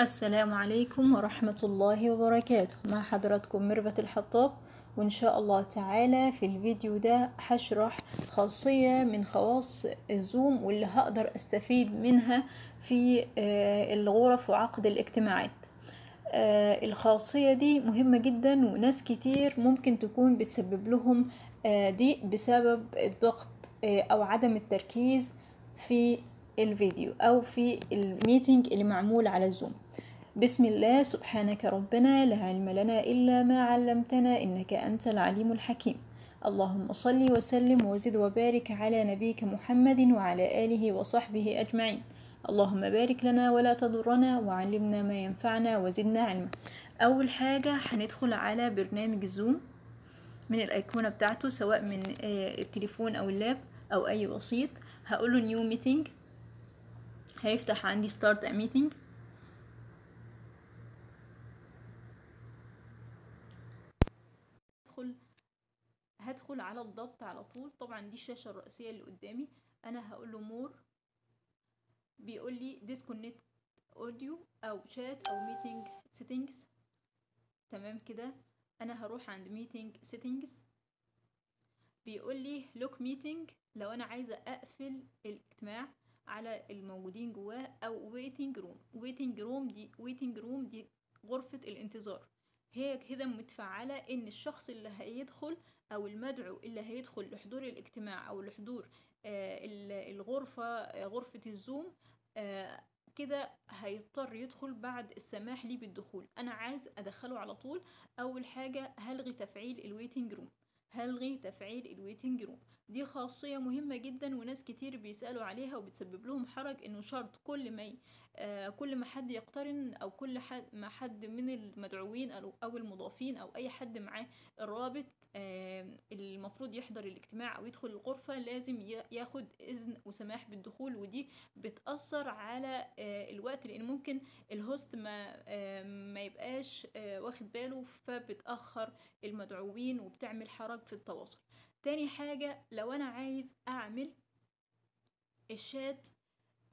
السلام عليكم ورحمة الله وبركاته. مع حضراتكم ميرفت الحطاب وإن شاء الله تعالى في الفيديو ده هشرح خاصية من خواص الزوم واللي هقدر أستفيد منها في آه، الغرف وعقد الاجتماعات. آه، الخاصية دي مهمة جدا وناس كتير ممكن تكون بتسبب لهم آه، ضيق بسبب الضغط أو عدم التركيز في الفيديو أو في ال meeting اللي معمول على ال Zoom بسم الله سبحانك ربنا لا علم لنا إلا ما علمتنا إنك أنت العليم الحكيم. اللهم صل وسلم وزد وبارك على نبيك محمد وعلى آله وصحبه أجمعين. اللهم بارك لنا ولا تضرنا وعلمنا ما ينفعنا وزدنا علما. أول حاجة هندخل على برنامج الزوم من الأيقونة بتاعته سواء من آه، التليفون أو اللاب أو أي وسيط. هقوله new meeting هيفتح عندي start a meeting هدخل هدخل على الضبط على طول. طبعا دي الشاشة الرئيسية اللي قدامي. أنا هقول له more بيقول لي disconnect audio أو chat أو meeting settings. تمام كده. أنا هروح عند meeting settings. بيقول لي lock meeting. لو أنا عايزة أقفل الاجتماع على الموجودين جواه أو waiting room. Waiting room دي waiting room دي غرفة الانتظار. هي كده متفعلة إن الشخص اللي هيدخل أو المدعو اللي هيدخل لحضور الاجتماع أو لحضور آه، ال- الغرفة آه، غرفة الزوم آه، كده هيضطر يدخل بعد السماح لي بالدخول. أنا عايز أدخله على طول. أول حاجة هلغي تفعيل ال waiting room هلغي تفعيل ال waiting room؟ دي خاصية مهمة جدا وناس كتير بيسألوا عليها وبتسبب لهم حرج إنه شرط كل ما كل ما حد يقترن أو كل حد ما حد من المدعوين أو المضافين أو أي حد معاه الرابط آه، المفروض يحضر الاجتماع أو يدخل الغرفة لازم ياخد إذن وسماح بالدخول ودي بتأثر على آه، الوقت لأن ممكن ال host ما آه، ما يبقاش آه، واخد باله فبتأخر المدعوين وبتعمل حرج في التواصل. تاني حاجة لو أنا عايز أعمل الشات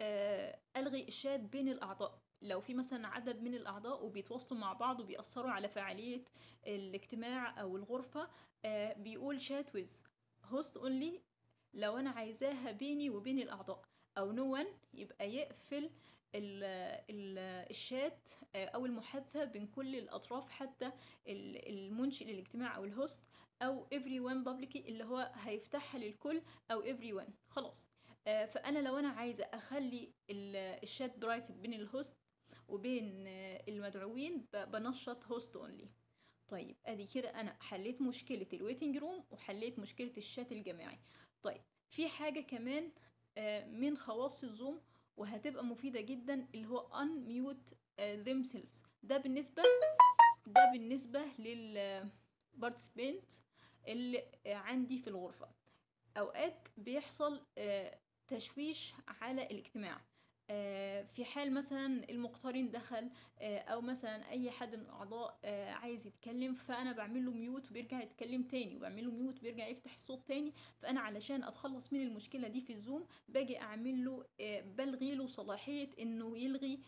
آه، ألغي الشات بين الأعضاء. لو في مثلا عدد من الأعضاء وبيتواصلوا مع بعض وبيأثروا على فعالية الاجتماع أو الغرفة آه، بيقول chat with host only لو أنا عايزاها بيني وبين الأعضاء. أو no one يبقى يقفل ال ال الشات آه، أو المحادثة بين كل الأطراف حتى ال- المنشئ للاجتماع أو ال host أو everyone publicly اللي هو هيفتحها للكل أو everyone. خلاص. فأنا لو أنا عايزة أخلي ال- ال chat private بين ال host وبين آه، المدعوين بنشط host only طيب أدي كده أنا حليت مشكلة ال waiting room وحليت مشكلة الشات الجماعي. طيب في حاجة كمان آه، من خواص الزوم وهتبقى مفيدة جدا اللي هو unmute آه، themselves. ده بالنسبة ده بالنسبة لل اللي آه، عندي في الغرفة. أوقات بيحصل آه، تشويش على الاجتماع. آه، في حال مثلا المقترن دخل آه، أو مثلا أي حد من الأعضاء آه، عايز يتكلم فأنا بعمل له ميوت وبيرجع يتكلم تاني وبعمل له ميوت وبيرجع يفتح الصوت تاني فأنا علشان أتخلص من المشكلة دي في ال Zoom باجي أعمل له بلغي له صلاحية إنه يلغي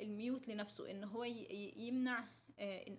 ال mute لنفسه إن هو يمنع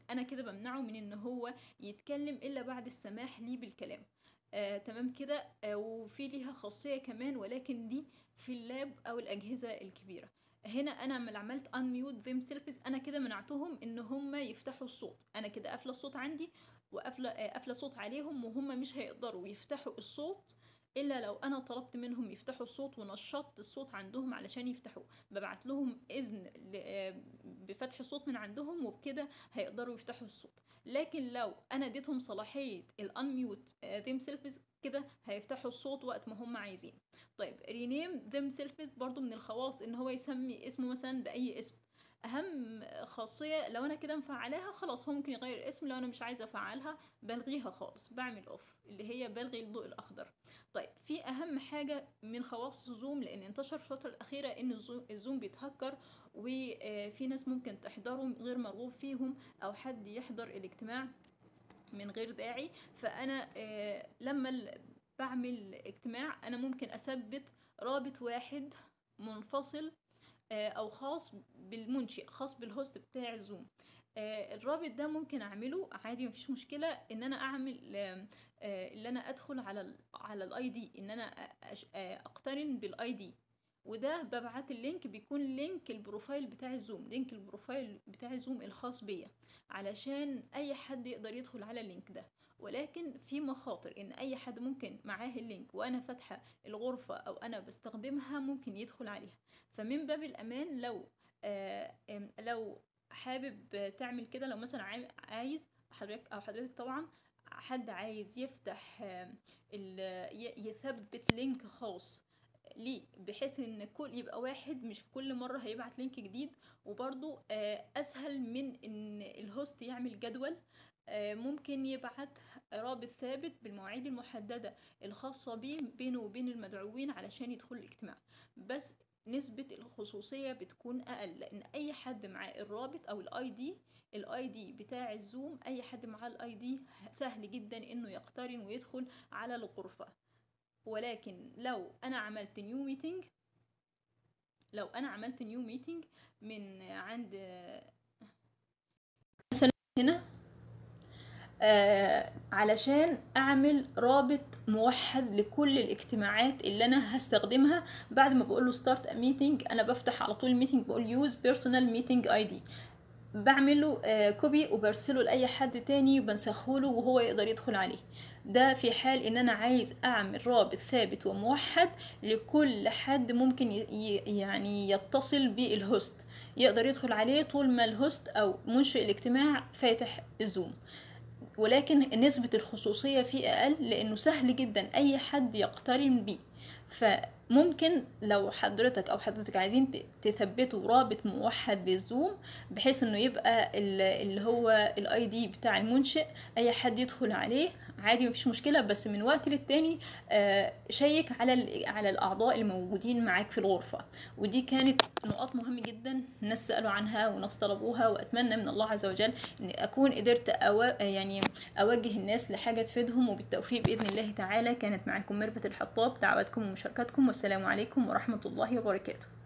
أنا كده بمنعه من إن هو يتكلم إلا بعد السماح لي بالكلام. آه، تمام كده. آه، وفي ليها خاصية كمان ولكن دي في اللاب أو الأجهزة الكبيرة. هنا أنا لما عملت unmute themselves أنا كده منعتهم إن هم يفتحوا الصوت. أنا كده قافلة الصوت عندي وقافلة آه، صوت عليهم وهم مش هيقدروا يفتحوا الصوت. إلا لو أنا طلبت منهم يفتحوا الصوت ونشطت الصوت عندهم علشان يفتحوه ببعت لهم إذن ل- آه، بفتح الصوت من عندهم وبكده هيقدروا يفتحوا الصوت. لكن لو أنا اديتهم صلاحية الانميوت themselves كده هيفتحوا الصوت وقت ما هم عايزين. طيب rename themselves برضو من الخواص إن هو يسمي اسمه مثلا بأي اسم. أهم خاصية لو أنا كده مفعلاها خلاص هو ممكن يغير الاسم لو أنا مش عايزة أفعلها بلغيها خالص بعمل off اللي هي بلغي الضوء الأخضر. طيب في أهم حاجة من خواص Zoom لأن انتشر في الفترة الأخيرة إن الزو- ال Zoom بيتهكر وفي ناس ممكن تحضرهم غير مرغوب فيهم أو حد يحضر الاجتماع من غير داعي. فأنا آه، لما بعمل اجتماع أنا ممكن أثبت رابط واحد منفصل أو خاص بالمنشئ خاص بال host بتاع Zoom الرابط ده ممكن أعمله. عادي مفيش مشكلة. إن أنا أعمل اللي أنا أدخل على ال على ال ID إن أنا أقترن بال ID وده ببعت اللينك بيكون لينك البروفايل بتاع الزوم لينك البروفايل بتاع الزوم الخاص بيا علشان أي حد يقدر يدخل على ال link ده. ولكن في مخاطر إن أي حد ممكن معاه ال link وأنا فاتحة الغرفة أو أنا بستخدمها ممكن يدخل عليها. فمن باب الأمان لو آه لو حابب تعمل كده لو مثلا عايز حضرتك أو حضرتك طبعا حد عايز يفتح يثبت link خاص ليه بحيث إن كل يبقى واحد مش كل مرة هيبعت link جديد. وبرضو أسهل من إن ال host يعمل جدول. ممكن يبعت رابط ثابت بالمواعيد المحددة الخاصة بيه بينه وبين المدعوين علشان يدخلوا الاجتماع. بس نسبة الخصوصية بتكون أقل لأن أي حد معاه الرابط أو ال ID ال ID بتاع ال Zoom أي حد معاه ال ID سهل جدا إنه يقترن ويدخل على الغرفة. ولكن لو أنا عملت new meeting لو أنا عملت new meeting من عند مثلا هنا آه علشان أعمل رابط موحد لكل الاجتماعات اللي أنا هستخدمها. بعد ما بقول له start meeting أنا بفتح على طول ال meeting بقول use personal meeting ID بعمله آه copy وبرسله لأي حد تاني وبنسخه له وهو يقدر يدخل عليه. ده في حال إن أنا عايز أعمل رابط ثابت وموحد لكل حد ممكن يعني يتصل بال host يقدر يدخل عليه طول ما الهوست أو منشئ الاجتماع فاتح ال Zoom ولكن نسبة الخصوصية فيه أقل لأنه سهل جدا أي حد يقترن بيه. فممكن لو حضرتك أو حضرتك عايزين تثبتوا رابط موحد للزوم بحيث إنه يبقى اللي هو الاي دي بتاع المنشئ أي حد يدخل عليه عادي مفيش مشكلة بس من وقت للتاني شيك على على الأعضاء الموجودين معاك في الغرفة. ودي كانت نقاط مهمة جدا الناس سألوا عنها وناس طلبوها وأتمنى من الله عز وجل إن أكون قدرت أو يعني أوجه الناس لحاجة تفيدهم وبالتوفيق بإذن الله تعالى. كانت معاكم ميرفت الحطاب دعواتكم ومشاركاتكم والسلام عليكم ورحمة الله وبركاته.